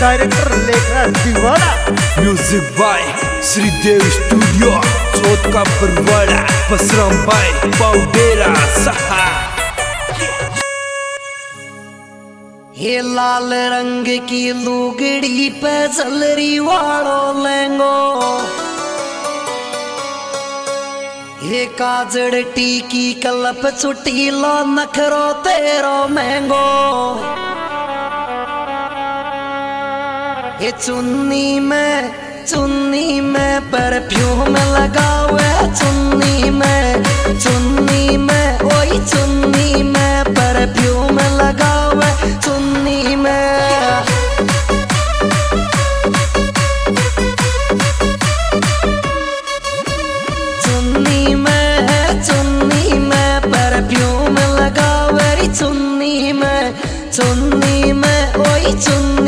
Director Lekhraj Deewana. Music by Shridev studio Chauth का Barwara Basram bye पाउडेरा सहा। ये लाल रंग की लुगड़ी पे जलरी वालो लेंगो ये काजड़ टीकी कलप छुट्टी लो नखरो तेरो महंगो। ये चुन्नी में चुन्नी में परफ्यूम लगावे चुन्नी में चुन्नी में, ओई चुन्नी में परफ्यूम लगावे चुन्नी में। चुन्नी में, चुन्नी चुन्नी में चुन्नी में, ओई चुन्नी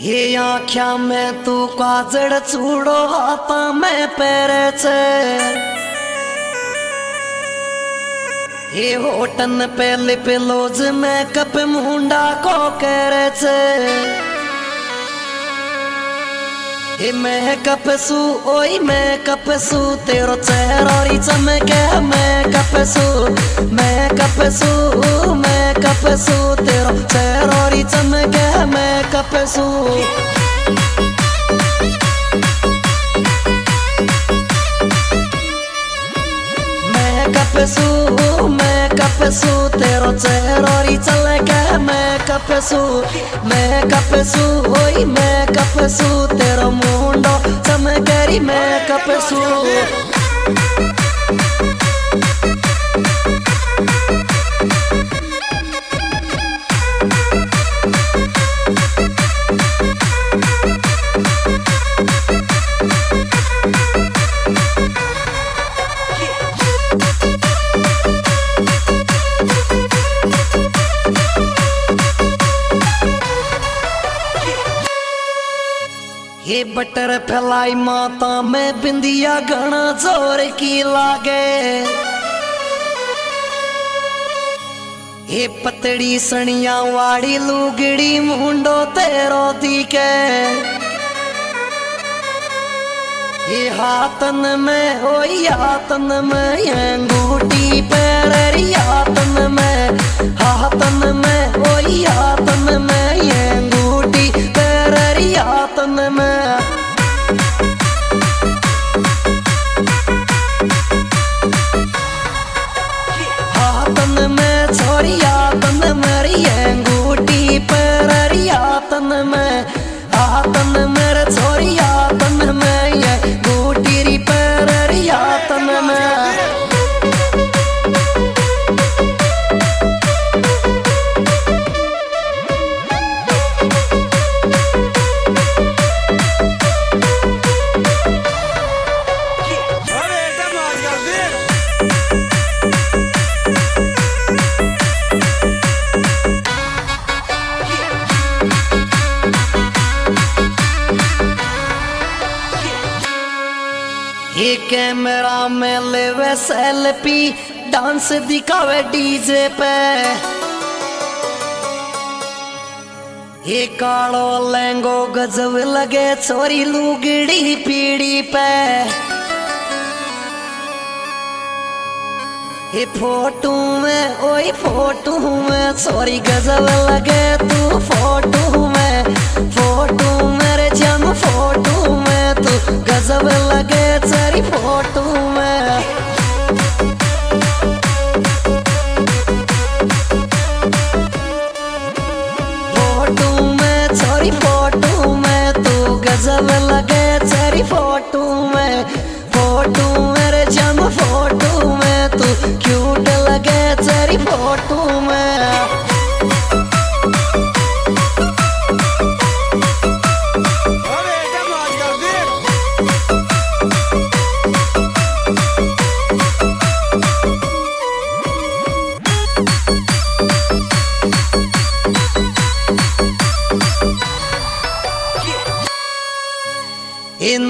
ये आख्या, में तू काजड़ चूड़ो हाथा में पैरे से ये होटन पे लिप लोज में कप मुंडा को करे ये मैं कपसू ओई मैं कपसू तेरो चेहरोरी चमके मैं कपसू मैं कपसू मैं कपसू तेरो चेहरोरी चमके मैं कपसू मैं कपसू मैं कपसू तेरो चेहरोरी चलके मैं कपसू मैं कपसू ओई मैं कपसू चमकेरी मैं कपसू ये बटर फैलाई माता, में बिंदिया घना ज़ोर की लागे। ये पतड़ी सणिया वाड़ी लुगड़ी मुंडो तेरो दिखे ये हाथन में हो हाथन में अंगूठी पैर हाथन में हाथन में हो हाथन में कैमरा में लेवे सेल्फी, डांस दिखावे डीजे पे। ये कालो लहंगो गजब लगे छोरी लुगड़ी पीड़ी पे। ये फ़ोटो में, ओए फ़ोटो में सॉरी गजब लगे, तू फ़ोटो में। फ़ोटो मेरे जम फ़ोटो में, तू गजब लगे। फ़ोटो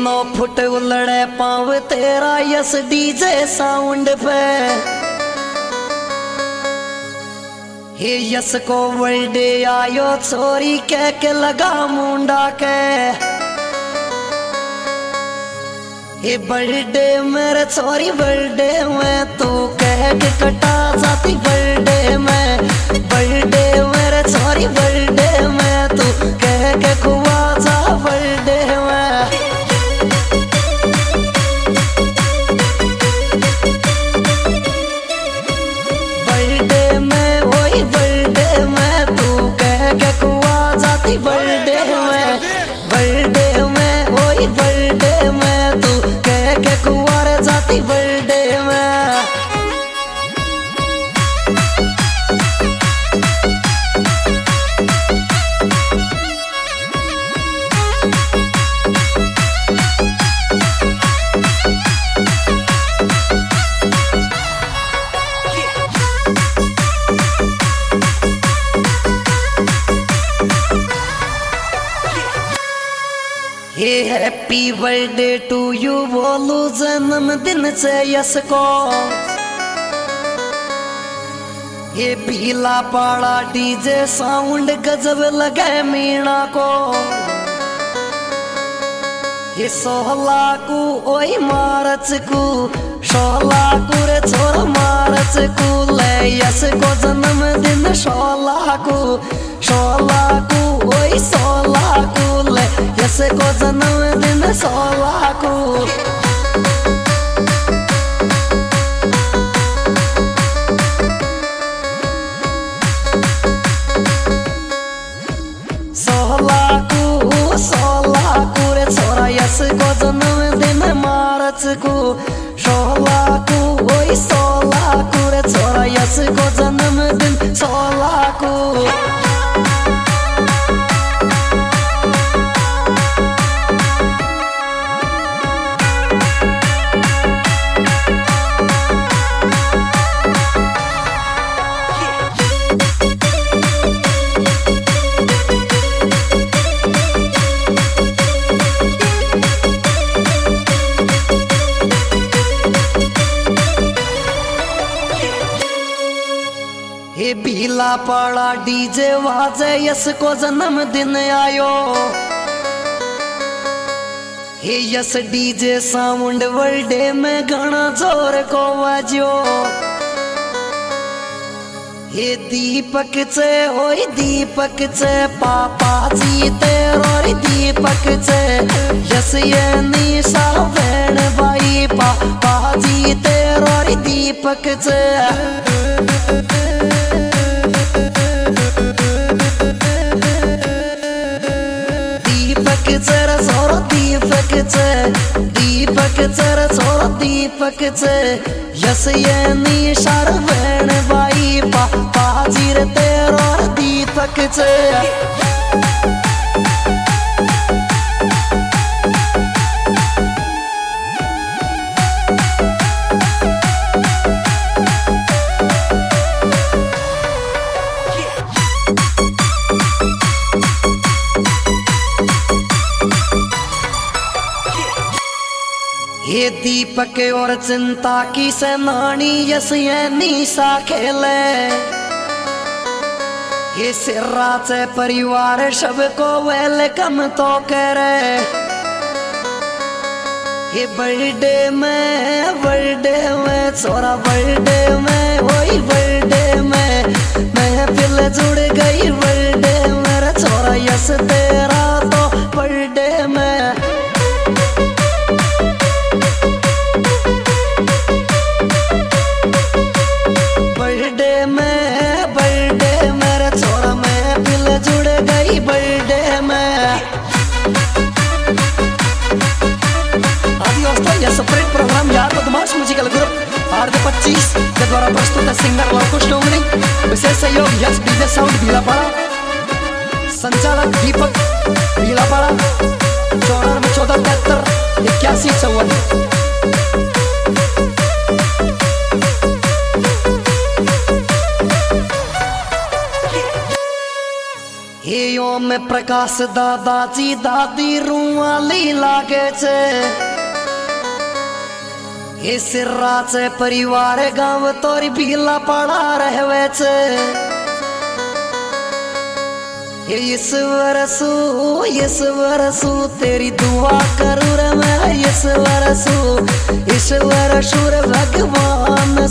इनो फुट उलड़े पाव तेरा यस डीजे साउंड पे। हे यस को वर्ल्डे आयो छोरी कह के लगा मुंडा के। हे बर्थडे मेरे छोरी बर्थडे में तू कह के कटा जाती, बर्थडे में, birthday happy birthday to you बोलू जन्मदिन से यस को ये पीला पाड़ा डीजे साउंड गजब लगे मीणा को। ये सोहला को, ओई मारच को सोहला को रे छोर मारच को, ले यस को जन्मदिन सोहला को सोहला को, ओई सोहला को, ले यस को जन्मदिन सोहला को सोहला को सोहला रे छोरा यस को जन्मदिन मारच को सोहला को ओई सोहला रे छोरा यस को पाड़ा डीजे वाजे यस को जन्मदिन आयो। हे यस डीजे साउंड वर्ल्डे में घना ज़ोर को वाजो हे दीपक चे ओय दीपक चे, पापा जी तेरो दीपक चे। यस ये निशा भेण भाई, पापा जी तेरो दीपक चे। दीपक चर सोर दीपक च यस ये निशार वेण बाई पाजीर तेरो दीपक च ये दीपक और चिंता की सेनानी, यस ये निशा खेले। ये सिर्रा से परिवार सबको वेलकम तो करे। ये बर्थडे में बर्थडे में छोरा बर्थडे में वही बर्थडे में, महफिल जुड़ गई बर्थडे मेरा छोरा यस तेरा आर पच्चीस। के द्वारा प्रस्तुत है सिंगर लवकुश डोंगरी विशेष सहयोग, यस, डीजे साउंड भीलापाड़ा संचालक, दीपक भीलापाड़ा चौरानवे चौदह तिहत्तर, इक्यासी चौवन। प्रकाश दादाजी, दादी रुआली लागे छे। हे सिर्रा परिवार गाँव तोरी बिगला पाडा रहवे हे ईश्वर सु ईश्वर सु तेरी दुआ करूँ मैं ईश्वर सु ईश्वर सुर भगवान